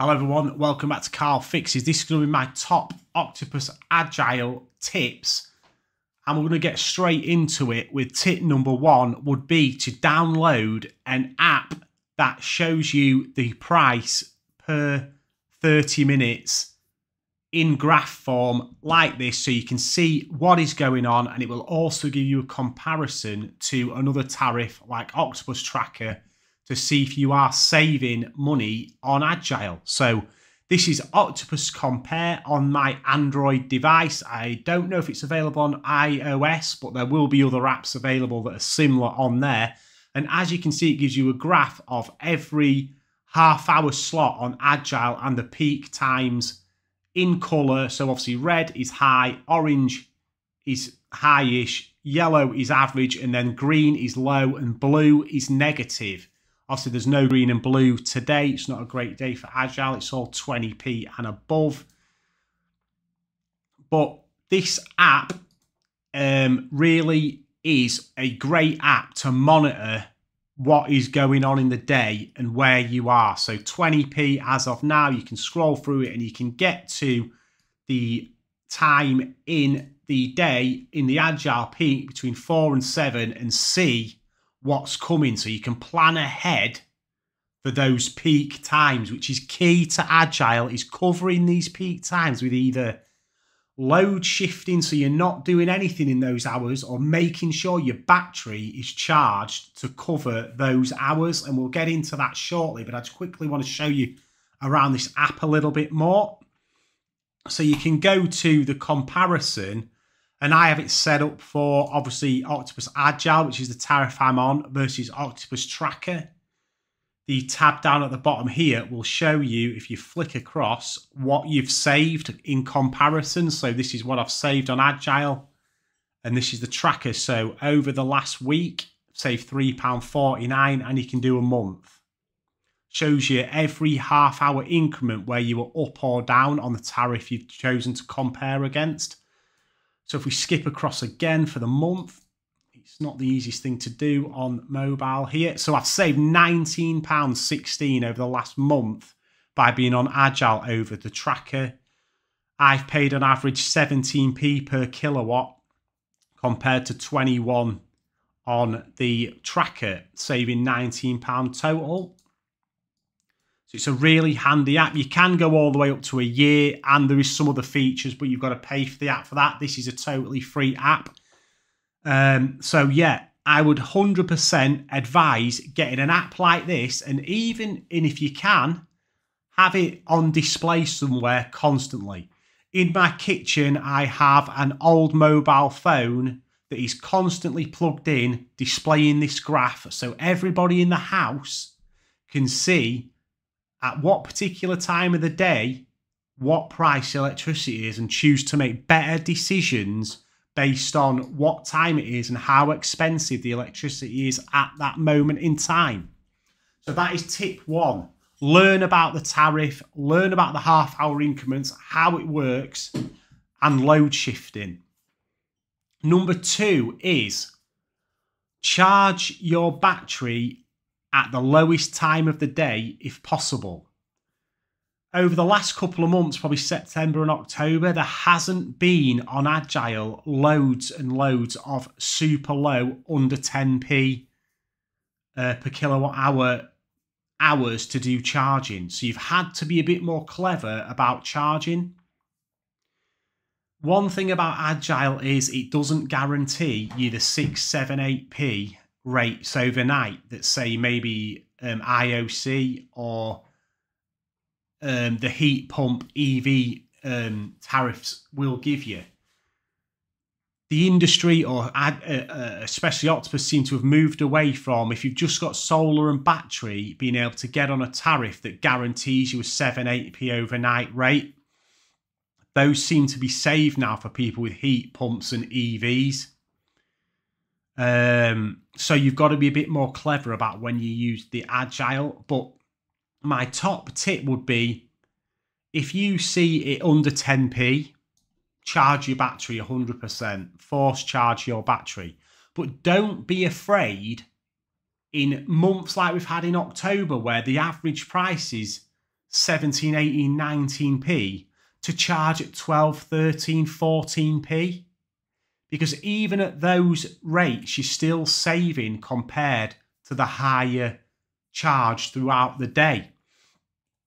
Hello everyone, welcome back to Karl Fixes. This is going to be my top Octopus Agile tips. And we're going to get straight into it with tip number one would be to download an app that shows you the price per 30 minutes in graph form like this so you can see what is going on and it will also give you a comparison to another tariff like Octopus Tracker to see if you are saving money on Agile. So this is Octopus Compare on my Android device. I don't know if it's available on iOS, but there will be other apps available that are similar on there. And as you can see, it gives you a graph of every half hour slot on Agile and the peak times in color. So obviously red is high, orange is high-ish, yellow is average, and then green is low and blue is negative. Obviously, there's no green and blue today. It's not a great day for Agile. It's all 20p and above. But this app um, really is a great app to monitor what is going on in the day and where you are. So 20p as of now, you can scroll through it and you can get to the time in the day in the Agile peak between 4 and 7 and see what's coming so you can plan ahead for those peak times, which is key to Agile, is covering these peak times with either load shifting so you're not doing anything in those hours or making sure your battery is charged to cover those hours. And we'll get into that shortly, but I just quickly want to show you around this app a little bit more. So you can go to the comparison and I have it set up for obviously Octopus Agile, which is the tariff I'm on, versus Octopus Tracker. The tab down at the bottom here will show you, if you flick across, what you've saved in comparison. So this is what I've saved on Agile, and this is the tracker. So over the last week, save £3.49, and you can do a month. Shows you every half hour increment where you were up or down on the tariff you've chosen to compare against. So if we skip across again for the month, it's not the easiest thing to do on mobile here. So I've saved £19.16 over the last month by being on Agile over the tracker. I've paid on average 17p per kilowatt compared to 21 on the tracker, saving £19 total. So it's a really handy app. You can go all the way up to a year and there is some other features, but you've got to pay for the app for that. This is a totally free app. Um, so yeah, I would 100% advise getting an app like this and even and if you can, have it on display somewhere constantly. In my kitchen, I have an old mobile phone that is constantly plugged in, displaying this graph so everybody in the house can see at what particular time of the day what price electricity is and choose to make better decisions based on what time it is and how expensive the electricity is at that moment in time. So that is tip one. Learn about the tariff, learn about the half hour increments, how it works, and load shifting. Number two is charge your battery at the lowest time of the day if possible. Over the last couple of months, probably September and October, there hasn't been on Agile loads and loads of super low under 10p uh, per kilowatt hour hours to do charging. So you've had to be a bit more clever about charging. One thing about Agile is it doesn't guarantee you the 6, 7, 8p rates overnight that say maybe um, IOG or um, the heat pump EV um, tariffs will give you. The industry, or uh, uh, especially Octopus, seem to have moved away from if you've just got solar and battery, being able to get on a tariff that guarantees you a 7 8p overnight rate. Those seem to be saved now for people with heat pumps and EVs. Um, so you've got to be a bit more clever about when you use the agile. But my top tip would be if you see it under 10p, charge your battery 100%, force charge your battery. But don't be afraid in months like we've had in October, where the average price is 17, 18, 19p to charge at 12, 13, 14p. Because even at those rates, you're still saving compared to the higher charge throughout the day.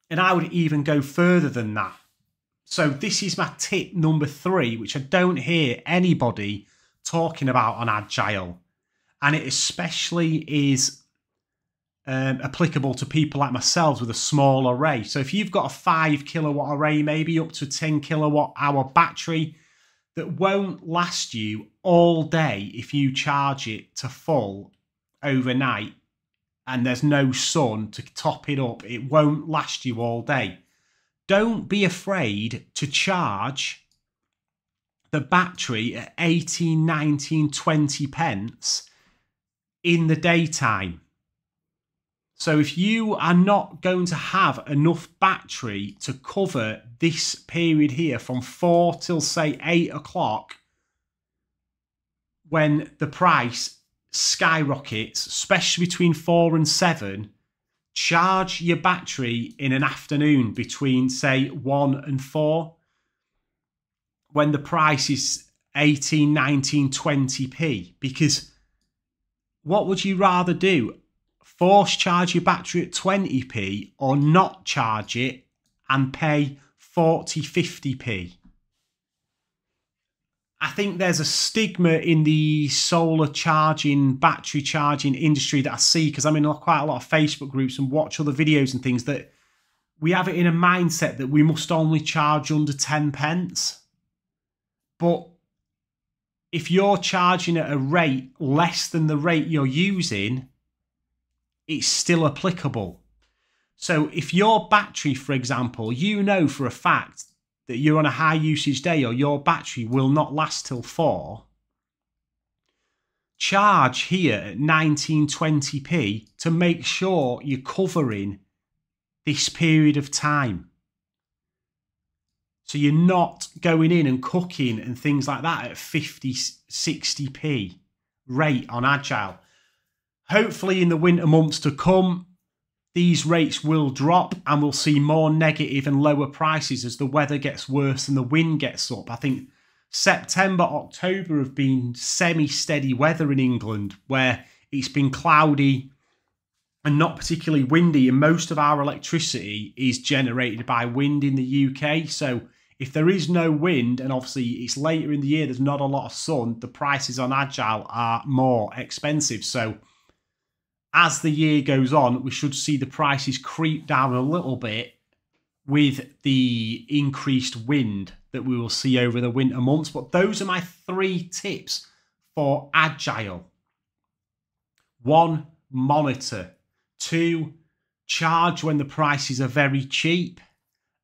And I would even go further than that. So, this is my tip number three, which I don't hear anybody talking about on Agile. And it especially is um, applicable to people like myself with a small array. So if you've got a five kilowatt array, maybe up to 10 kilowatt hour battery that won't last you all day if you charge it to full overnight and there's no sun to top it up, it won't last you all day. Don't be afraid to charge the battery at 18, 19, 20 pence in the daytime so if you are not going to have enough battery to cover this period here from 4 till say 8 o'clock when the price skyrockets, especially between 4 and 7, charge your battery in an afternoon between say 1 and 4 when the price is 18, 19, 20p because what would you rather do? Force charge your battery at 20p or not charge it and pay 40, 50p. I think there's a stigma in the solar charging, battery charging industry that I see because I'm in quite a lot of Facebook groups and watch other videos and things that we have it in a mindset that we must only charge under 10 pence. But if you're charging at a rate less than the rate you're using, it's still applicable. So if your battery, for example, you know for a fact that you're on a high usage day or your battery will not last till four, charge here at 1920p to make sure you're covering this period of time. So you're not going in and cooking and things like that at 50, 60p rate on Agile. Hopefully, in the winter months to come, these rates will drop and we'll see more negative and lower prices as the weather gets worse and the wind gets up. I think September, October have been semi steady weather in England where it's been cloudy and not particularly windy, and most of our electricity is generated by wind in the UK. So, if there is no wind, and obviously it's later in the year, there's not a lot of sun, the prices on Agile are more expensive. So, as the year goes on, we should see the prices creep down a little bit with the increased wind that we will see over the winter months. But those are my three tips for Agile. One, monitor. Two, charge when the prices are very cheap.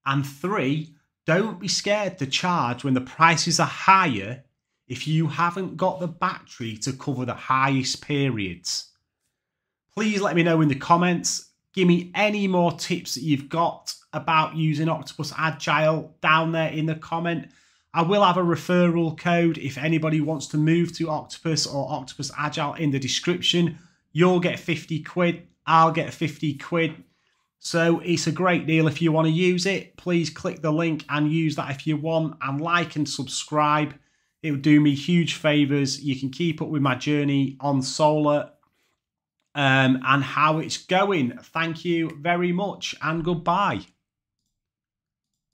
And three, don't be scared to charge when the prices are higher if you haven't got the battery to cover the highest periods please let me know in the comments. Give me any more tips that you've got about using Octopus Agile down there in the comment. I will have a referral code if anybody wants to move to Octopus or Octopus Agile in the description. You'll get 50 quid, I'll get 50 quid. So it's a great deal if you want to use it. Please click the link and use that if you want and like and subscribe. It would do me huge favours. You can keep up with my journey on solar um, and how it's going. Thank you very much and goodbye.